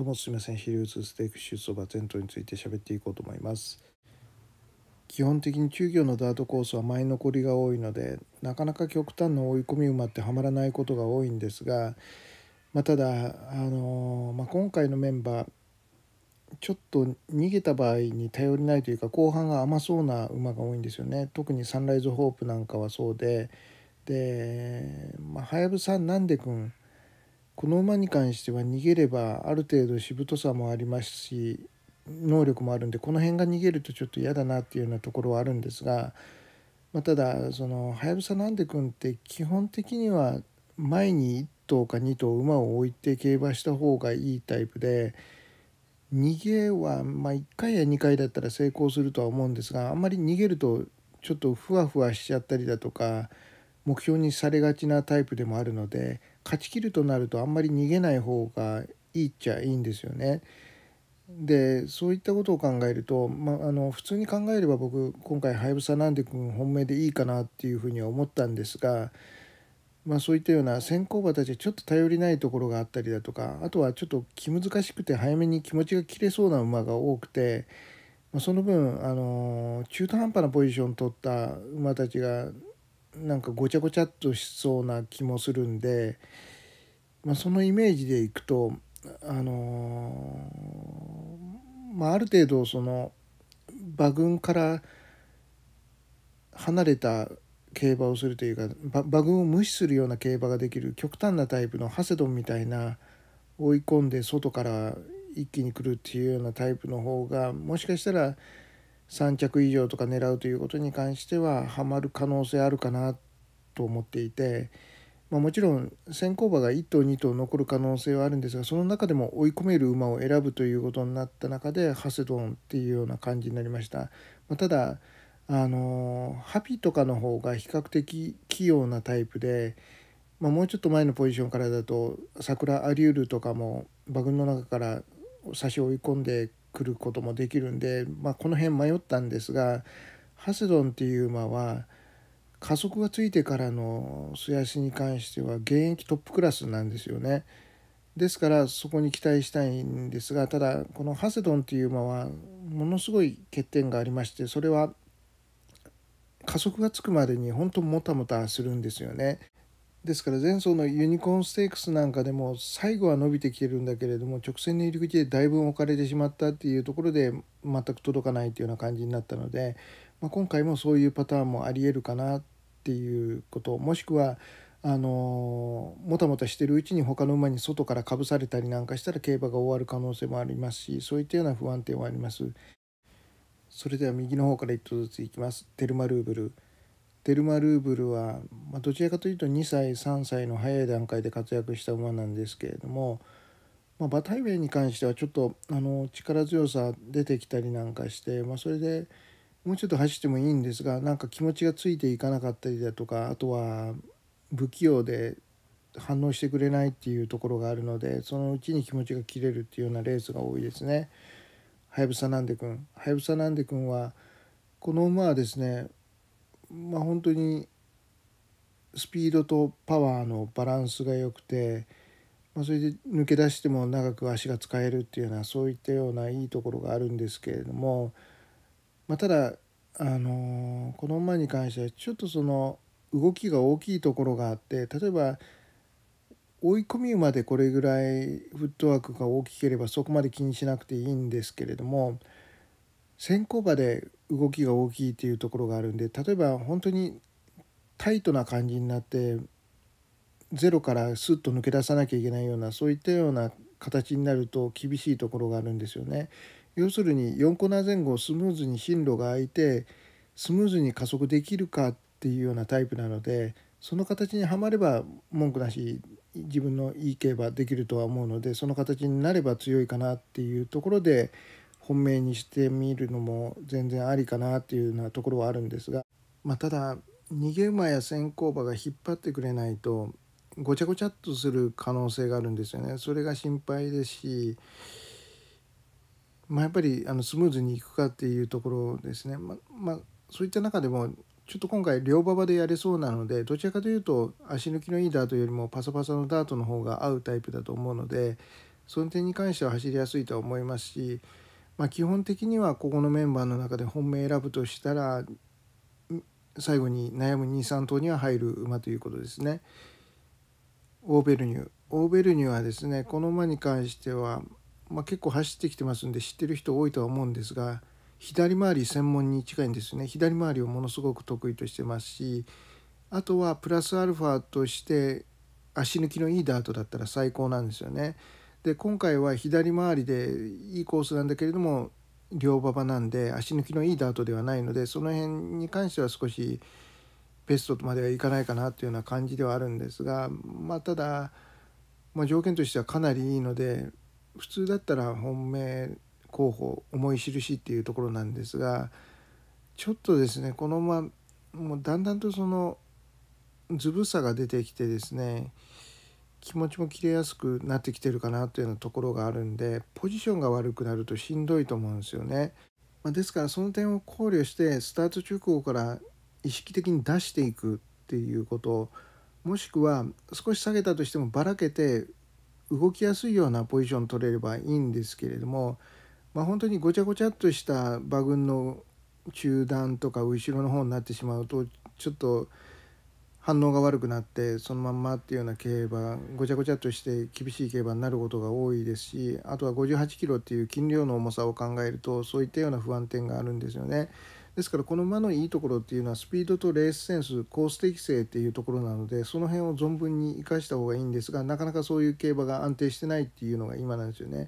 どうもすみませんシリウステーク出走馬前頭について喋っていこうと思います。基本的に中魚のダートコースは前残りが多いのでなかなか極端な追い込み馬ってはまらないことが多いんですが、まあ、ただ、あのまあ、今回のメンバーちょっと逃げた場合に頼りないというか後半が甘そうな馬が多いんですよね。特にサンライズホープなんかはそうで。ではやぶさなんでくんこの馬に関しては逃げればある程度しぶとさもありますし能力もあるんでこの辺が逃げるとちょっと嫌だなっていうようなところはあるんですが、まあ、ただそのはやぶさなんで君って基本的には前に1頭か2頭馬を置いて競馬した方がいいタイプで逃げはまあ1回や2回だったら成功するとは思うんですがあんまり逃げるとちょっとふわふわしちゃったりだとか目標にされがちなタイプでもあるので勝ちきるとなるとあんまり逃げない方がいいっちゃいいんですよね。でそういったことを考えると、まあ、の普通に考えれば僕今回はやぶさなんで君本命でいいかなっていうふうには思ったんですが、まあ、そういったような先行馬たちはちょっと頼りないところがあったりだとかあとはちょっと気難しくて早めに気持ちが切れそうな馬が多くて、まあ、その分あの中途半端なポジション取った馬たちがなんかごちゃごちゃっとしそうな気もするんで、まあ、そのイメージでいくとあのー、まあ、ある程度その馬群から離れた競馬をするというか馬群を無視するような競馬ができる極端なタイプのハセドンみたいな追い込んで外から一気に来るっていうようなタイプの方がもしかしたら3着以上とか狙うということに関してはハマる可能性あるかなと思っていて、まあ、もちろん先行馬が1頭2頭残る可能性はあるんですがその中でも追い込める馬を選ぶということになった中でハセドンっていうような感じになりました。まあ、ただあのハピとかの方が比較的器用なタイプで、まあ、もうちょっと前のポジションからだと桜アリュールとかも馬群の中から差し追い込んでくることもできるんで、まあ、この辺迷ったんですがハセドンっていう馬は加速がついてからの素足に関しては現役トップクラスなんですよね。ですからそこに期待したいんですがただこのハセドンっていう馬はものすごい欠点がありましてそれは加速がつくまでに本当もたもたするんですよね。ですから前走のユニコーンステークスなんかでも最後は伸びてきてるんだけれども直線の入り口でだいぶ置かれてしまったっていうところで全く届かないっていうような感じになったので、まあ、今回もそういうパターンもありえるかなっていうこともしくはあのもたもたしてるうちに他の馬に外からかぶされたりなんかしたら競馬が終わる可能性もありますしそういったような不安定はあります。それでは右の方から1頭ずついきます。テルマルーブルデルマ・ルーブルは、まあ、どちらかというと2歳3歳の早い段階で活躍した馬なんですけれども、まあ、馬体面に関してはちょっとあの力強さ出てきたりなんかして、まあ、それでもうちょっと走ってもいいんですがなんか気持ちがついていかなかったりだとかあとは不器用で反応してくれないっていうところがあるのでそのうちに気持ちが切れるっていうようなレースが多いですね。はやぶさなんでくんはやぶさなんでくんはこの馬はですねまあ本当にスピードとパワーのバランスが良くて、まあ、それで抜け出しても長く足が使えるっていうようなそういったようないいところがあるんですけれども、まあ、ただあのこの馬に関してはちょっとその動きが大きいところがあって例えば追い込み馬でこれぐらいフットワークが大きければそこまで気にしなくていいんですけれども先行馬で動きが大きいっていうところがあるんで例えば本当にタイトな感じになってゼロからスッと抜け出さなきゃいけないようなそういったような形になると厳しいところがあるんですよね。要するに4コーナー前後スムーズに進路が空いてスムーズに加速できるかっていうようなタイプなのでその形にはまれば文句なし自分のいい競馬できるとは思うのでその形になれば強いかなっていうところで本命にしてみるのも全然ありかなっていうようなところはあるんですが、まあ、ただ逃げ馬や先行馬が引っ張ってくれないとごちゃごちゃっとする可能性があるんですよね。それが心配ですし、まあ、やっぱりあのスムーズにいくかっていうところですね。ままあ、そういった中でもちょっと今回両馬場でやれそうなのでどちらかというと足抜きのいいダートよりもパサパサのダートの方が合うタイプだと思うのでその点に関しては走りやすいとは思いますし、まあ、基本的にはここのメンバーの中で本命選ぶとしたら最後に悩む23頭には入る馬ということですね。オーベルニューオーベルニューはですねこの馬に関しては、まあ、結構走ってきてますんで知ってる人多いとは思うんですが左回り専門に近いんですね左回りをものすごく得意としてますしあとはプラスアルファとして足抜きのいいダートだったら最高なんですよね。で今回は左回りでいいコースなんだけれども両馬場なんで足抜きのいいダートではないのでその辺に関しては少しベストまではいかないかなというような感じではあるんですがまあただ、まあ、条件としてはかなりいいので普通だったら本命候補思い印っていうところなんですがちょっとですねこのままもうだんだんとそのずぶさが出てきてですね気持ちも切れやすくなってきてるかなというようなところがあるんでポジションが悪くなるとしんどいと思うんですよね。まあ、ですからその点を考慮してスタート直後から意識的に出していくっていうこともしくは少し下げたとしてもばらけて動きやすいようなポジション取れればいいんですけれども、まあ、本当にごちゃごちゃっとした馬群の中段とか後ろの方になってしまうとちょっと反応が悪くなってそのまんまっていうような競馬ごちゃごちゃとして厳しい競馬になることが多いですしあとは58キロっていう斤量の重さを考えるとそういったような不安点があるんですよね。ですからこの馬のいいところっていうのはスピードとレースセンスコース適性っていうところなのでその辺を存分に生かした方がいいんですがなかなかそういう競馬が安定してないっていうのが今なんですよね。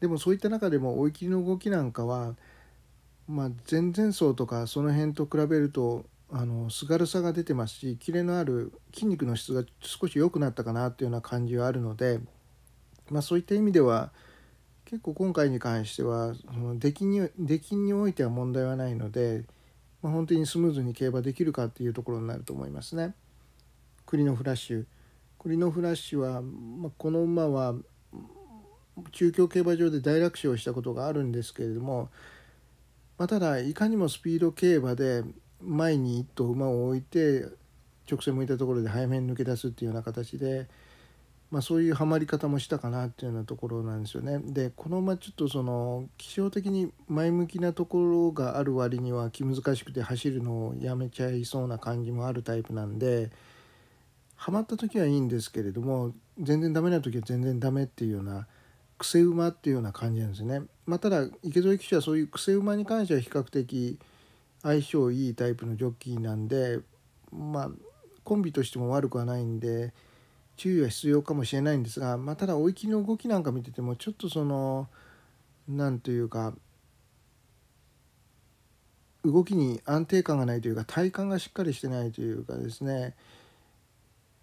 でもそういった中でも追い切りの動きなんかは、まあ、前々走とかその辺と比べるとあのすがるさが出てますしキレのある筋肉の質が少し良くなったかなというような感じはあるので、まあ、そういった意味では結構今回に関してはその出来に出来においては問題はないので、まあ、本当にスムーズに競馬できるかっていうところになると思いますね。栗のフラッシュ栗のフラッシュは、まあ、この馬は中京競馬場で大楽勝したことがあるんですけれども、まあ、ただいかにもスピード競馬で前に一頭馬を置いて直線向いたところで早めに抜け出すっていうような形で、まあ、そういうはまり方もしたかなっていうようなところなんですよね。でこの馬ちょっとその気象的に前向きなところがある割には気難しくて走るのをやめちゃいそうな感じもあるタイプなんではまった時はいいんですけれども全然ダメな時は全然ダメっていうような癖馬っていうような感じなんですね。まあ、ただ池添騎手はそういう癖馬に関しては比較的相性いいタイプのジョッキーなんでまあコンビとしても悪くはないんで注意は必要かもしれないんですが、まあ、ただ追い切りの動きなんか見ててもちょっとその何というか動きに安定感がないというか体幹がしっかりしてないというかですね、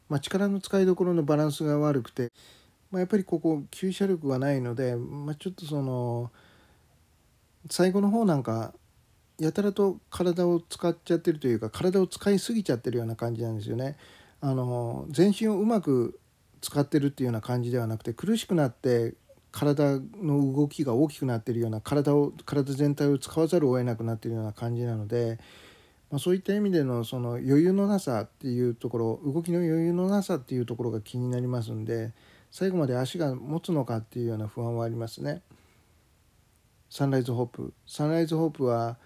まあ、力の使いどころのバランスが悪くて、まあ、やっぱりここ急車力がないので、まあ、ちょっとその最後の方なんかやたらと体を使っちゃってるというか体を使いすぎちゃってるような感じなんですよね。あの全身をうまく使ってるっていうような感じではなくて苦しくなって体の動きが大きくなってるような体を体全体を使わざるを得なくなってるような感じなので、まあ、そういった意味でのその余裕のなさっていうところ動きの余裕のなさっていうところが気になりますんで最後まで足が持つのかっていうような不安はありますね。サンライズホープサンライズホープは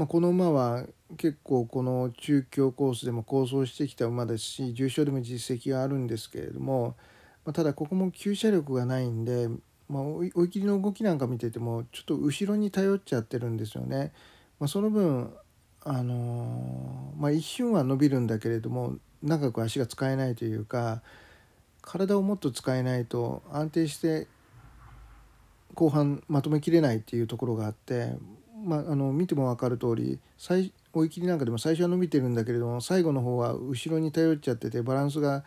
まあ、この馬は結構この中京コースでも構想してきた馬ですし重賞でも実績があるんですけれども、まあ、ただここも急車力がないんで、まあ、追い切りの動きなんか見ててもちょっと後ろに頼っちゃってるんですよね。まあ、その分あのー、まあ、一瞬は伸びるんだけれども長く足が使えないというか体をもっと使えないと安定して後半まとめきれないっていうところがあってまあ、あの見ても分かる通り最追い切りなんかでも最初は伸びてるんだけれども最後の方は後ろに頼っちゃっててバランスが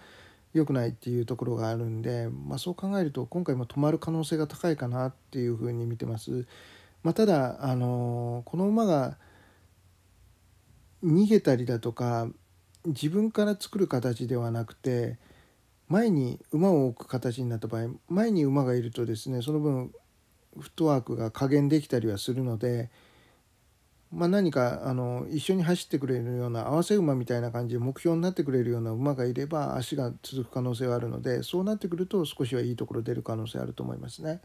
良くないっていうところがあるんで、まあ、そう考えると今回も止まる可能性が高いかなっていうふうに見てます。まあ、ただ、あのこの馬が逃げたりだとか自分から作る形ではなくて前に馬を置く形になった場合前に馬がいるとですねその分フットワークが加減できたりはするのでまあ、何かあの一緒に走ってくれるような合わせ馬みたいな感じで目標になってくれるような馬がいれば足が続く可能性はあるのでそうなってくると少しはいいところ出る可能性あると思いますね。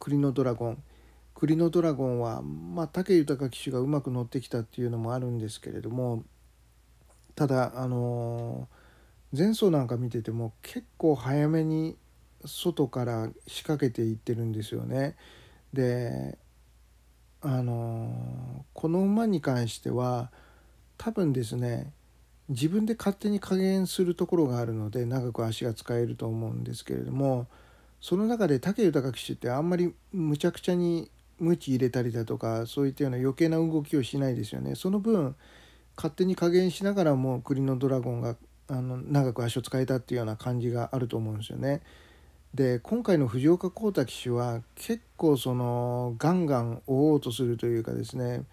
栗のドラゴン栗のドラゴンは、まあ、武豊騎手がうまく乗ってきたっていうのもあるんですけれどもただあの前走なんか見てても結構早めに外から仕掛けていってるんですよね。であのこの馬に関しては多分ですね自分で勝手に加減するところがあるので長く足が使えると思うんですけれどもその中で武豊騎手ってあんまりむちゃくちゃに鞭入れたりだとかそういったような余計な動きをしないですよね。その分勝手に加減しながらも栗のドラゴンがあの長く足を使えたっていうような感じがあると思うんですよね。で今回の藤岡浩太騎手は結構そのガンガン追おうとするというかですね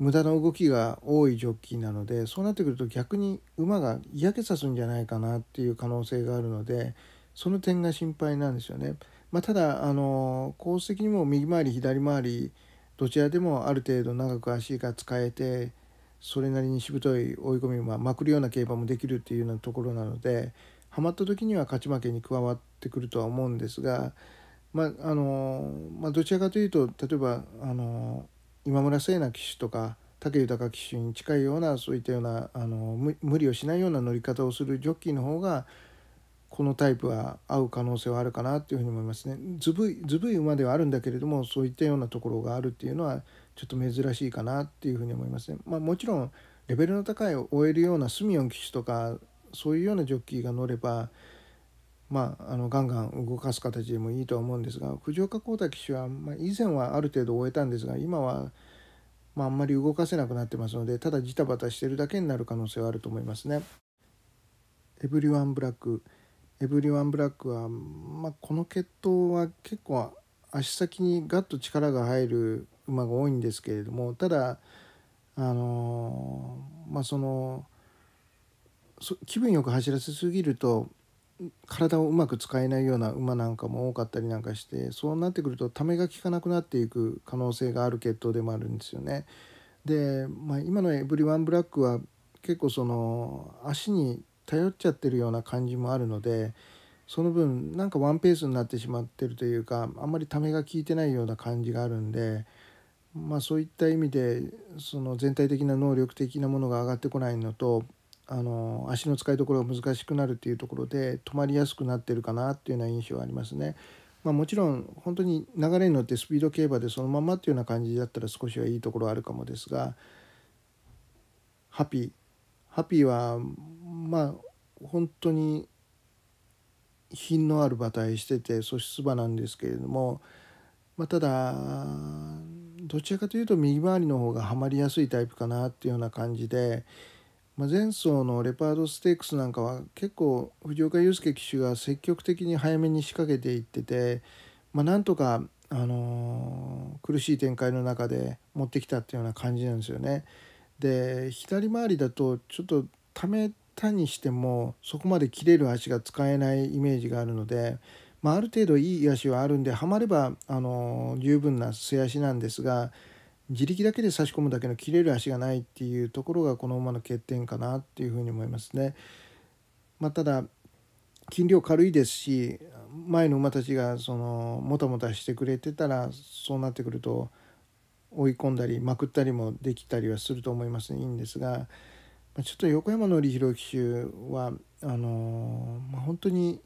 無駄な動きが多いジョッキーなのでそうなってくると逆に馬が嫌気さすんじゃないかなっていう可能性があるのでその点が心配なんですよね。まあ、ただあの功績にも右回り左回りどちらでもある程度長く足が使えてそれなりにしぶとい追い込み馬まくるような競馬もできるっていうようなところなのではまった時には勝ち負けに加わってくるとは思うんですが、まあのまあ、どちらかというと例えばあの今村聖奈騎手とか武豊騎手に近いようなそういったようなあの無理をしないような乗り方をするジョッキーの方がこのタイプは合う可能性はあるかなというふうに思いますね。ずぶいずぶい馬ではあるんだけれどもそういったようなところがあるっていうのはちょっと珍しいかなっていうふうに思いますね。まあ、もちろんレベルの高い終えるようなスミヨン騎手とかそういうようなジョッキーが乗ればまあ、あのガンガン動かす形でもいいとは思うんですが藤岡浩太騎手は、まあ、以前はある程度終えたんですが今は、まあ、あんまり動かせなくなってますのでただジタバタしてるだけになる可能性はあると思いますね。エブリワンブラックエブリワンブラックは、まあ、この血統は結構足先にガッと力が入る馬が多いんですけれどもただあのまあその気分よく走らせすぎると体をうまく使えないような馬なんかも多かったりなんかしてそうなってくるとためが効かなくなっていく可能性がある血統でもあるんですよね。で、まあ、今のエブリワンブラックは結構その足に頼っちゃってるような感じもあるのでその分なんかワンペースになってしまってるというかあんまりためが効いてないような感じがあるんで。まあ、そういった意味でその全体的な能力的なものが上がってこないのとあの足の使いどころが難しくなるっていうところで止まりやすくなってるかなっていうような印象はありますね。まあ、もちろん本当に流れに乗ってスピード競馬でそのままっていうような感じだったら少しはいいところあるかもですがハピーハピーはまあ本当に品のある馬体してて素質馬なんですけれども、まあ、ただどちらかというと右回りの方がはまりやすいタイプかなっていうような感じで。まあ、前走のレパードステークスなんかは結構藤岡祐介騎手が積極的に早めに仕掛けていってて、まあ、なんとか、あのー、苦しい展開の中で持ってきたっていうような感じなんですよね。で左回りだとちょっとためたにしてもそこまで切れる足が使えないイメージがあるので、まあ、ある程度いい足はあるんではまれば、あのー、十分な末足なんですが。自力だけで差し込むだけの切れる足がないっていうところがこの馬の欠点かなっていうふうに思いますね。まあ、ただ筋量軽いですし前の馬たちがそのもたもたしてくれてたらそうなってくると追い込んだりまくったりもできたりはすると思いますねいいんですがちょっと横山典弘騎手はあのまあ、本当に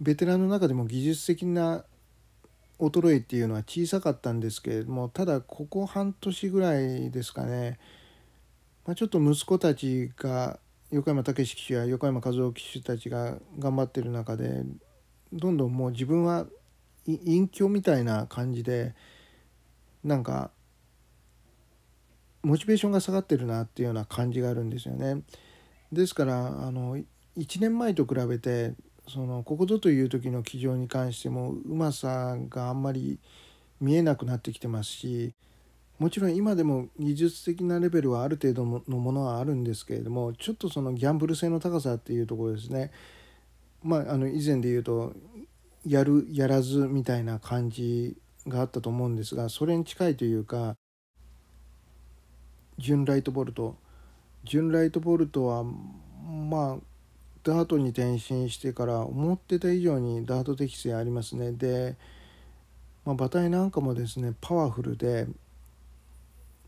ベテランの中でも技術的な衰えっていうのは小さかったんですけれどもただここ半年ぐらいですかね、まあ、ちょっと息子たちが横山武史騎手や横山和夫騎手たちが頑張ってる中でどんどんもう自分は隠居みたいな感じでなんかモチベーションが下がってるなっていうような感じがあるんですよね。ですからあの1年前と比べてそのここぞという時の騎乗に関してもうまさがあんまり見えなくなってきてますしもちろん今でも技術的なレベルはある程度のものはあるんですけれどもちょっとそのギャンブル性の高さっていうところですね。まああの以前で言うとやるやらずみたいな感じがあったと思うんですがそれに近いというか純ライトボルト。純ライトボルトはまあダートに転身してから思ってた以上にダート適性ありますね。で、まあ、馬体なんかもですねパワフルで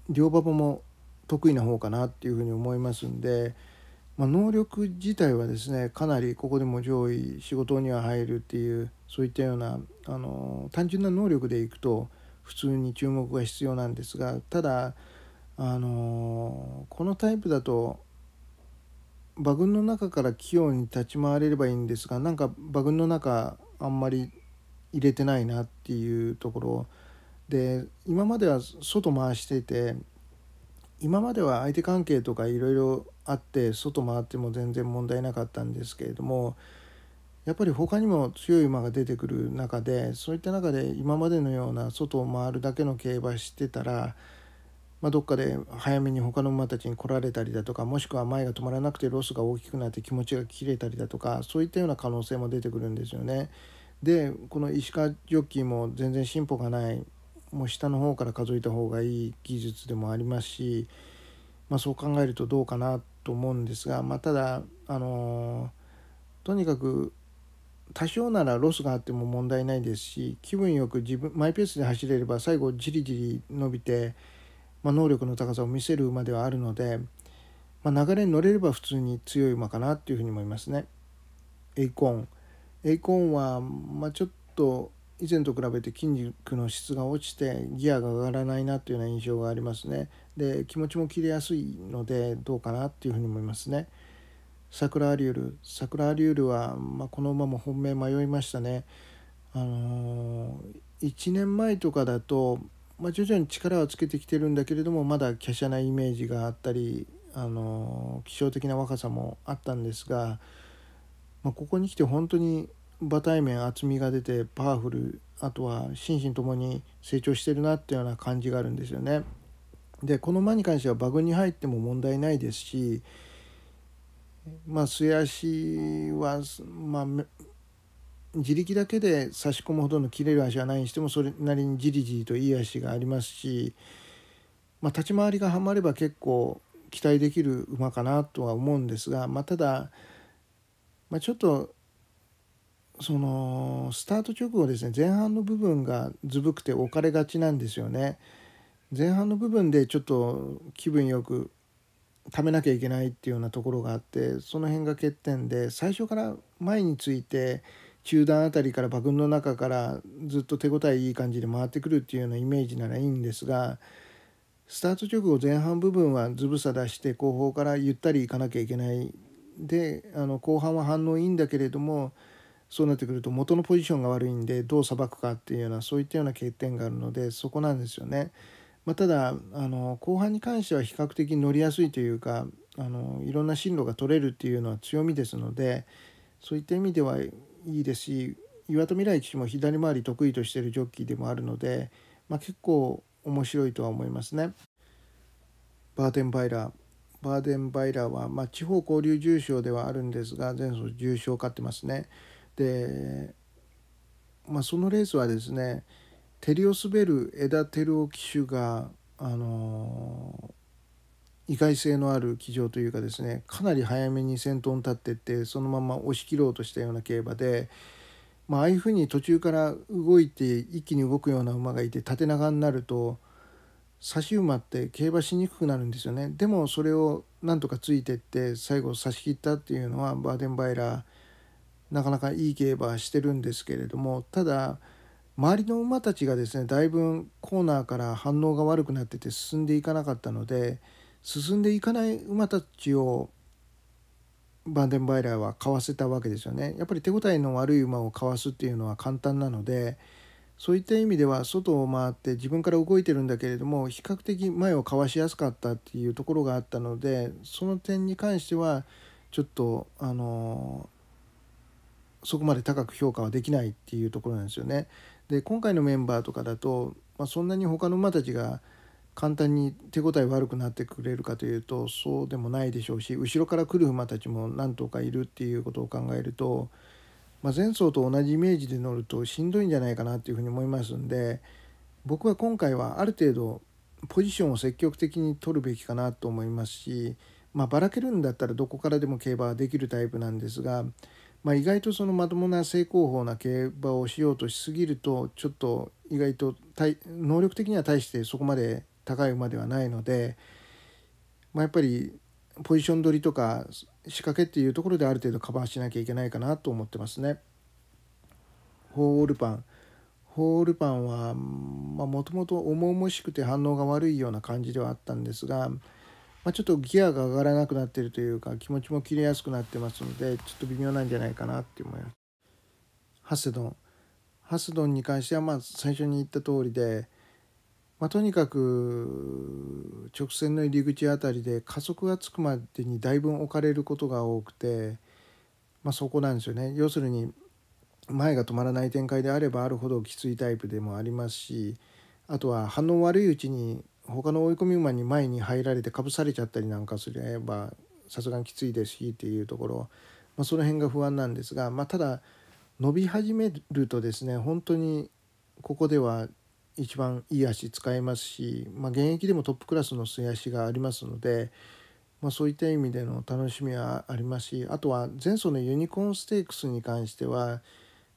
両馬場も得意な方かなっていうふうに思いますんで、まあ、能力自体はですねかなりここでも上位仕事には入るっていうそういったようなあの単純な能力でいくと普通に注目が必要なんですがただあのこのタイプだと馬群の中から器用に立ち回れればいいんですがなんか馬群の中あんまり入れてないなっていうところ。で今までは外回してて今までは相手関係とかいろいろあって外回っても全然問題なかったんですけれどもやっぱり他にも強い馬が出てくる中でそういった中で今までのような外を回るだけの競馬してたら、まあ、どっかで早めに他の馬たちに来られたりだとかもしくは前が止まらなくてロスが大きくなって気持ちが切れたりだとかそういったような可能性も出てくるんですよね。でこの石川ジョッキーも全然進歩がないもう下の方から数えた方がいい技術でもありますし、まあ、そう考えるとどうかなと思うんですが、まあ、ただ、あのとにかく多少ならロスがあっても問題ないですし気分よく自分マイペースで走れれば最後じりじり伸びて、まあ、能力の高さを見せる馬ではあるので、まあ、流れに乗れれば普通に強い馬かなっていうふうに思いますね。エイコーンエイコーンは、まあ、ちょっと以前と比べて筋肉の質が落ちてギアが上がらないなというような印象がありますね。で気持ちも切れやすいのでどうかなっていうふうに思いますね。サクラアリュールサクラアリュールは、まあ、この馬も本命迷いましたね。あのー、1年前とかだと、まあ、徐々に力はつけてきてるんだけれどもまだ華奢なイメージがあったり、あのー、気象的な若さもあったんですが、まあ、ここに来て本当に馬体面厚みが出てパワフルあとは心身ともに成長してるなっていうような感じがあるんですよね。でこの馬に関しては馬群に入っても問題ないですしまあ末足はまあ自力だけで差し込むほどの切れる足はないにしてもそれなりにじりじりといい足がありますし、まあ、立ち回りがはまれば結構期待できる馬かなとは思うんですが、まあ、ただ、まあ、ちょっとそのスタート直後ですね前半の部分がずぶくて置かれがちなんですよね。前半の部分でちょっと気分よく食べなきゃいけないっていうようなところがあってその辺が欠点で最初から前について中段あたりから馬群の中からずっと手応えいい感じで回ってくるっていうようなイメージならいいんですがスタート直後前半部分はずぶさ出して後方からゆったりいかなきゃいけないであの後半は反応いいんだけれどもそうなってくると元のポジションが悪いんでどうさばくかっていうようなそういったような欠点があるのでそこなんですよね。まあ、ただあの後半に関しては比較的乗りやすいというかあのいろんな進路が取れるっていうのは強みですのでそういった意味ではいいですし岩戸未来騎手も左回り得意としているジョッキーでもあるので、まあ、結構面白いとは思いますね。バーデンバイラーバーデンバイラーは、まあ、地方交流重賞ではあるんですが前走重賞勝ってますね。で、まあ、そのレースはですねテリオスベル江田照男騎手が、あの意外性のある騎乗というかですねかなり早めに先頭に立ってってそのまま押し切ろうとしたような競馬で、まああいうふうに途中から動いて一気に動くような馬がいて縦長になると差し馬って競馬しにくくなるんですよね。でもそれをなんとかついてって最後差し切ったっていうのはバーデンバイラーなかなかいい競馬してるんですけれどもただ周りの馬たちがですねだいぶコーナーから反応が悪くなってて進んでいかなかったので進んでいかない馬たちをバンデンバイラーはかわせたわけですよね。やっぱり手応えの悪い馬をかわすっていうのは簡単なのでそういった意味では外を回って自分から動いてるんだけれども比較的前をかわしやすかったっていうところがあったのでその点に関してはちょっとあのそこまで高く評価はできないっていうところなんですよね。で今回のメンバーとかだと、まあ、そんなに他の馬たちが簡単に手応え悪くなってくれるかというとそうでもないでしょうし後ろから来る馬たちも何頭かいるっていうことを考えると、まあ、前走と同じイメージで乗るとしんどいんじゃないかなっていうふうに思いますんで僕は今回はある程度ポジションを積極的に取るべきかなと思いますし、まあ、ばらけるんだったらどこからでも競馬はできるタイプなんですが、まあ、意外とそのまともな正攻法な競馬をしようとしすぎるとちょっと意外と能力的には対してそこまで高い馬ではないので、まあ、やっぱりポジション取りとか仕掛けっていうところである程度カバーしなきゃいけないかなと思ってますね。ホールパンホールパンはもともと重々しくて反応が悪いような感じではあったんですが、まあ、ちょっとギアが上がらなくなってるというか気持ちも切れやすくなってますのでちょっと微妙なんじゃないかなって思います。ハセドンハスドンに関してはまあ最初に言った通りで、まあ、とにかく直線の入り口あたりで加速がつくまでにだいぶ置かれることが多くて、まあ、そこなんですよね。要するに前が止まらない展開であればあるほどきついタイプでもありますしあとは反応悪いうちに他の追い込み馬に前に入られてかぶされちゃったりなんかすればさすがにきついですしっていうところ、まあ、その辺が不安なんですが、まあ、ただ伸び始めるとですね本当にここでは一番いい足使えますし、まあ、現役でもトップクラスの末足がありますので、まあ、そういった意味での楽しみはありますしあとは前走のユニコーンステークスに関しては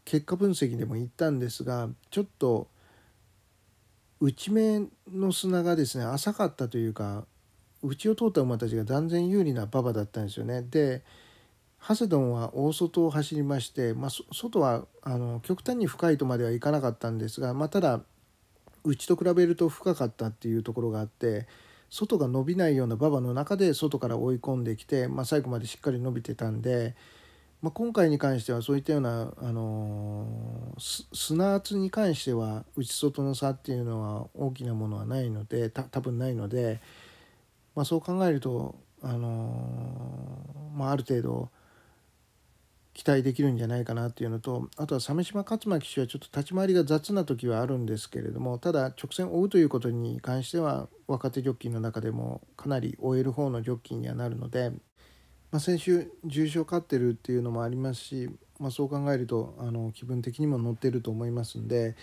結果分析でも言ったんですがちょっと内目の砂がですね浅かったというか内を通った馬たちが断然有利な馬場だったんですよね。でハセドンは大外を走りまして、まあ、外はあの極端に深いとまではいかなかったんですが、まあ、ただ内と比べると深かったっていうところがあって外が伸びないような馬場の中で外から追い込んできて、まあ、最後までしっかり伸びてたんで。まあ、今回に関してはそういったような、あのー、砂圧に関しては内外の差っていうのは大きなものはないので多分ないので、まあ、そう考えると、あのー、まあ、ある程度期待できるんじゃないかなっていうのとあとは鮫島勝馬騎手はちょっと立ち回りが雑な時はあるんですけれどもただ直線を追うということに関しては若手ジョッキーの中でもかなり追える方のジョッキーにはなるので。まあ、先週重賞勝ってるっていうのもありますし、まあ、そう考えるとあの気分的にも乗ってると思いますんで、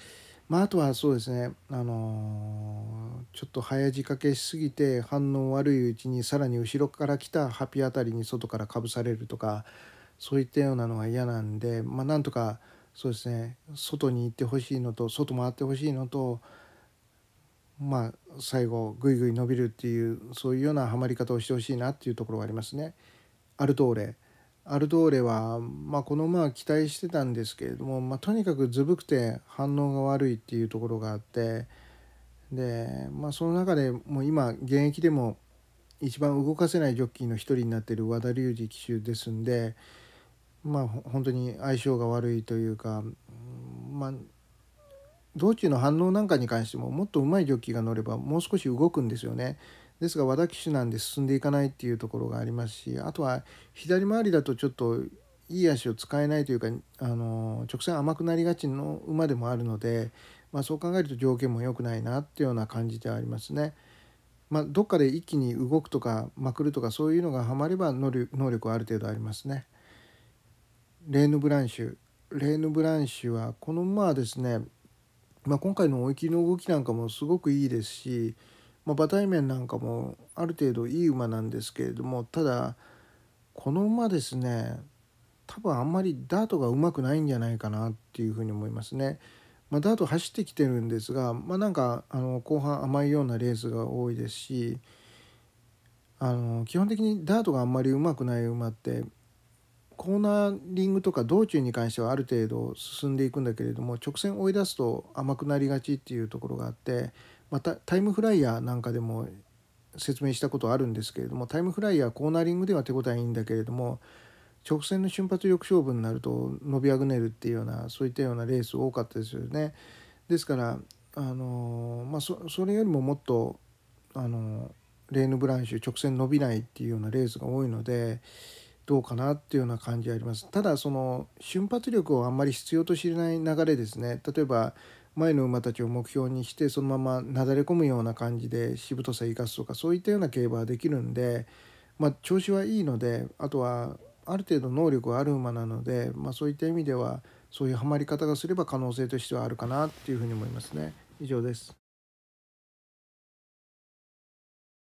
まあ、あとはそうですね、あのー、ちょっと早仕掛けしすぎて反応悪いうちにさらに後ろから来たハピあたりに外からかぶされるとかそういったようなのが嫌なんで、まあ、なんとかそうですね外に行ってほしいのと外回ってほしいのとまあ最後ぐいぐい伸びるっていうそういうようなはまり方をしてほしいなっていうところがありますね。アルドーレアルドーレは、まあ、この馬は期待してたんですけれども、まあ、とにかくずぶくて反応が悪いっていうところがあってで、まあ、その中でもう今現役でも一番動かせないジョッキーの一人になっている和田隆二騎手ですんでまあ本当に相性が悪いというか、まあ、道中の反応なんかに関してももっと上手いジョッキーが乗ればもう少し動くんですよね。ですが和田騎手なんで進んでいかないっていうところがありますしあとは左回りだとちょっといい足を使えないというかあの直線甘くなりがちの馬でもあるので、まあ、そう考えると条件も良くないなっていうような感じではありますね。まあ、どっかで一気に動くとかまくるとかそういうのがはまれば能力はある程度ありますね。レーヌ・ブランシュレーヌ・ブランシュはこの馬はですね、まあ、今回の追い切りの動きなんかもすごくいいですしまあ、馬体面なんかもある程度いい馬なんですけれどもただこの馬ですね多分あんまりダートがうまくないんじゃないかなっていうふうに思いますね。まあ、ダート走ってきてるんですが、まあ、なんかあの後半甘いようなレースが多いですしあの基本的にダートがあんまりうまくない馬ってコーナーリングとか道中に関してはある程度進んでいくんだけれども直線追い出すと甘くなりがちっていうところがあってまたタイムフライヤーなんかでも説明したことあるんですけれどもタイムフライヤーコーナリングでは手応えいいんだけれども直線の瞬発力勝負になると伸びあぐねるっていうようなそういったようなレース多かったですよね。ですからあのまあそれよりももっとあのレーヌ・ブランシュ直線伸びないっていうようなレースが多いのでどうかなっていうような感じあります。ただその瞬発力をあんまり必要としない流れですね。例えば前の馬たちを目標にしてそのままなだれ込むような感じでしぶとさ生かすとかそういったような競馬はできるんで、まあ、調子はいいのであとはある程度能力はある馬なので、まあ、そういった意味ではそういうはまり方がすれば可能性としてはあるかなっていうふうに思いますね。以上です。